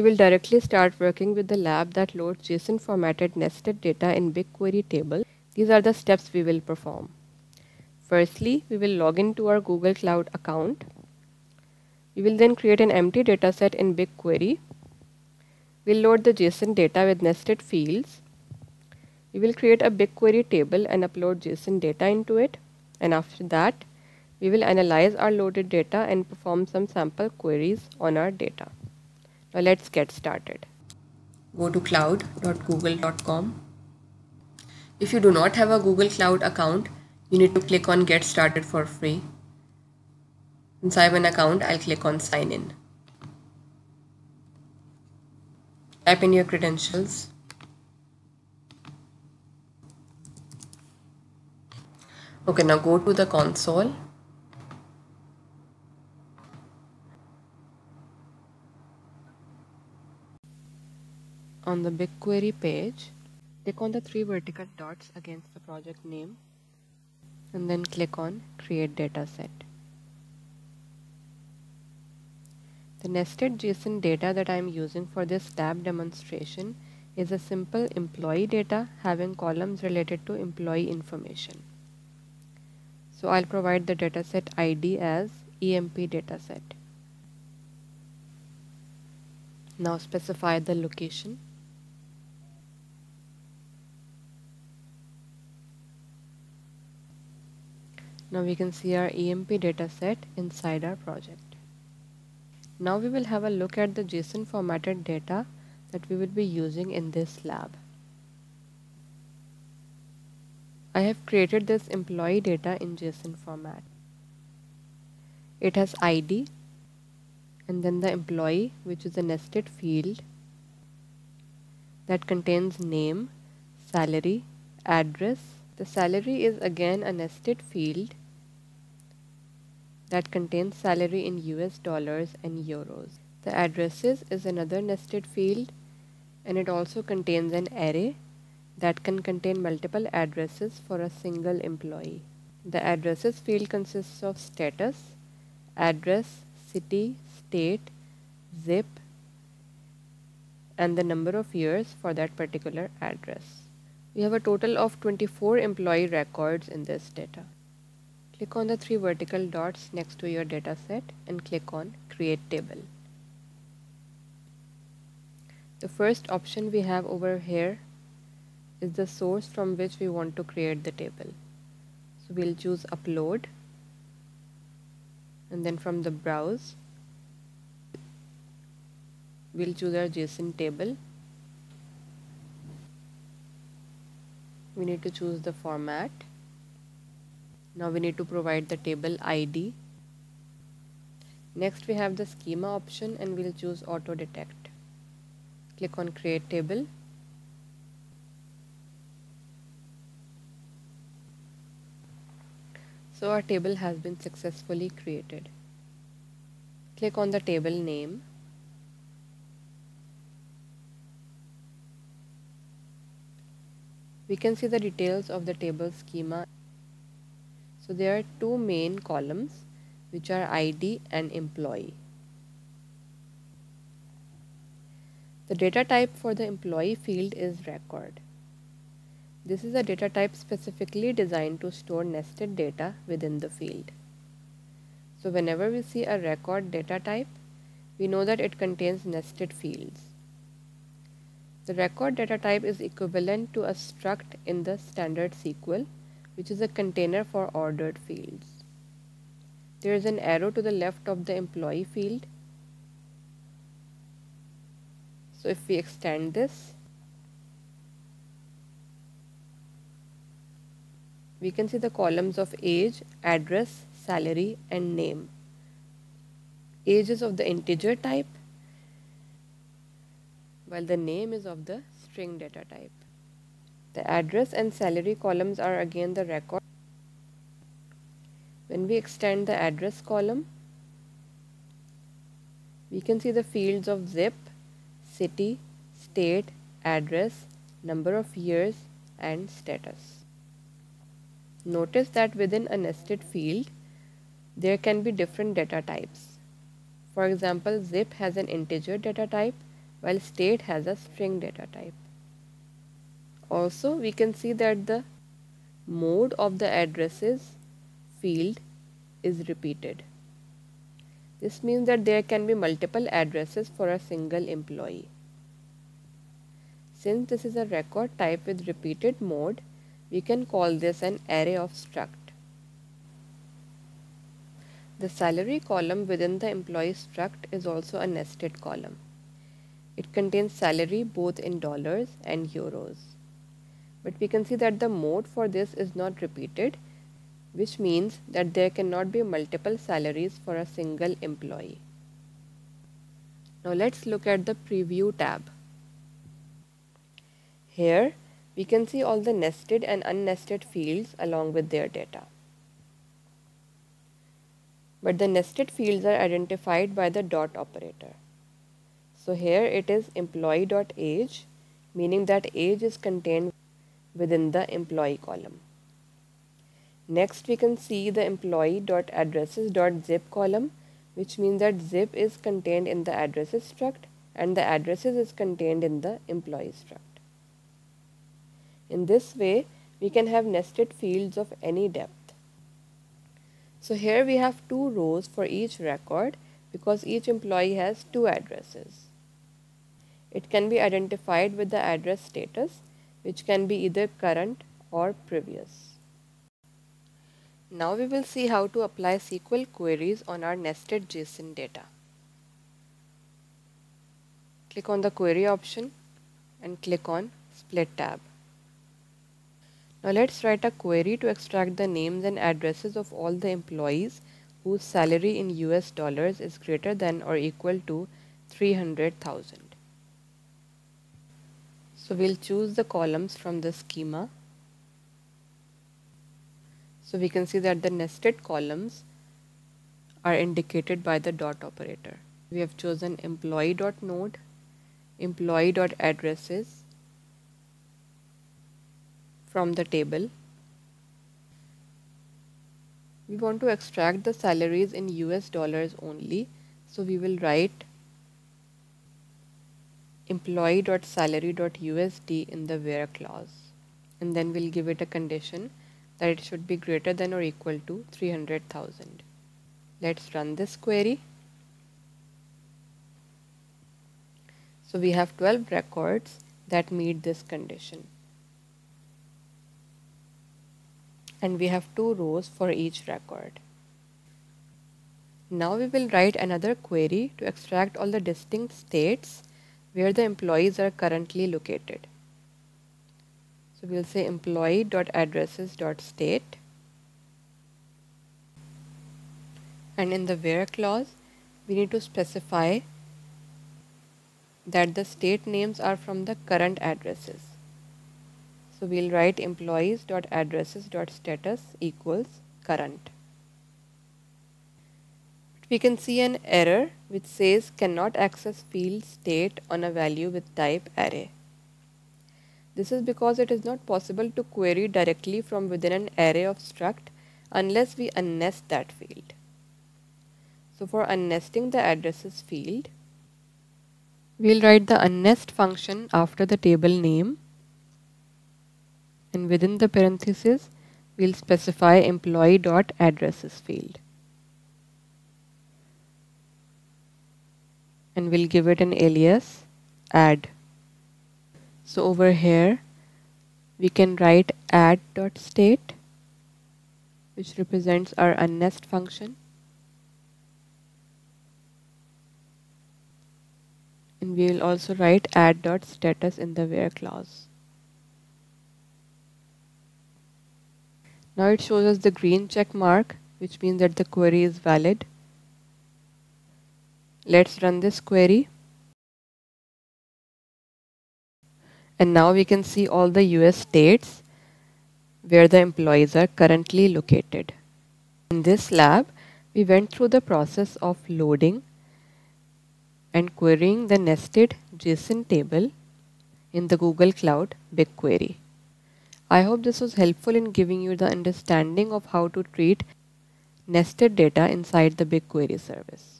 We will directly start working with the lab that loads JSON formatted nested data in BigQuery table. These are the steps we will perform. Firstly, we will log into our Google Cloud account. We will then create an empty dataset in BigQuery. We'll load the JSON data with nested fields. We will create a BigQuery table and upload JSON data into it. And after that, we will analyze our loaded data and perform some sample queries on our data. Now let's get started. Go to cloud.google.com. If you do not have a Google Cloud account, you need to click on get started for free. Since I have an account, I'll click on sign in. Type in your credentials. Okay, now go to the console. On the BigQuery page, click on the three vertical dots against the project name and then click on create dataset. The nested JSON data that I am using for this lab demonstration is a simple employee data having columns related to employee information. So I'll provide the dataset ID as EMP dataset. Now specify the location. Now we can see our EMP dataset inside our project. Now we will have a look at the JSON formatted data that we will be using in this lab. I have created this employee data in JSON format. It has ID and then the employee which is a nested field that contains name, salary, address. The salary is again a nested field that contains salary in US dollars and euros. The addresses is another nested field and it also contains an array that can contain multiple addresses for a single employee. The addresses field consists of status, address, city, state, zip, and the number of years for that particular address. We have a total of 24 employee records in this data. Click on the three vertical dots next to your dataset and click on Create Table. The first option we have over here is the source from which we want to create the table. So we'll choose Upload and then from the Browse we'll choose our JSON table. We need to choose the format now we need to provide the table ID. Next we have the schema option and we'll choose auto detect. Click on create table. So our table has been successfully created. Click on the table name. We can see the details of the table schema so there are two main columns which are ID and employee. The data type for the employee field is record. This is a data type specifically designed to store nested data within the field. So whenever we see a record data type, we know that it contains nested fields. The record data type is equivalent to a struct in the standard SQL which is a container for ordered fields. There is an arrow to the left of the employee field. So if we extend this, we can see the columns of age, address, salary and name. Age is of the integer type while the name is of the string data type. The address and salary columns are again the record. When we extend the address column, we can see the fields of zip, city, state, address, number of years and status. Notice that within a nested field, there can be different data types. For example, zip has an integer data type while state has a string data type. Also, we can see that the mode of the addresses field is repeated. This means that there can be multiple addresses for a single employee. Since this is a record type with repeated mode, we can call this an array of struct. The salary column within the employee struct is also a nested column. It contains salary both in dollars and euros. But we can see that the mode for this is not repeated which means that there cannot be multiple salaries for a single employee. Now let's look at the preview tab. Here we can see all the nested and unnested fields along with their data. But the nested fields are identified by the dot operator. So here it is employee.age meaning that age is contained within the employee column. Next we can see the employee.addresses.zip column which means that zip is contained in the addresses struct and the addresses is contained in the employee struct. In this way we can have nested fields of any depth. So here we have two rows for each record because each employee has two addresses. It can be identified with the address status which can be either current or previous. Now we will see how to apply SQL queries on our nested JSON data. Click on the query option and click on split tab. Now let's write a query to extract the names and addresses of all the employees whose salary in US dollars is greater than or equal to 300,000. So we'll choose the columns from the schema so we can see that the nested columns are indicated by the dot operator. We have chosen employee.node, employee.addresses from the table. We want to extract the salaries in US dollars only. So we will write employee.salary.usd in the where clause and then we'll give it a condition that it should be greater than or equal to 300,000. Let's run this query. So we have 12 records that meet this condition. And we have two rows for each record. Now we will write another query to extract all the distinct states where the employees are currently located. So we'll say employee.addresses.state and in the where clause we need to specify that the state names are from the current addresses. So we'll write employees.addresses.status equals current. We can see an error which says cannot access field state on a value with type array. This is because it is not possible to query directly from within an array of struct unless we unnest that field. So for unnesting the addresses field, we'll write the unnest function after the table name and within the parenthesis we'll specify employee.addresses field. And we'll give it an alias add. So over here we can write add.state which represents our unnest function and we will also write add.status in the where clause. Now it shows us the green check mark which means that the query is valid. Let's run this query. and now we can see all the US states where the employees are currently located. In this lab, we went through the process of loading and querying the nested JSON table in the Google Cloud BigQuery. I hope this was helpful in giving you the understanding of how to treat nested data inside the BigQuery service.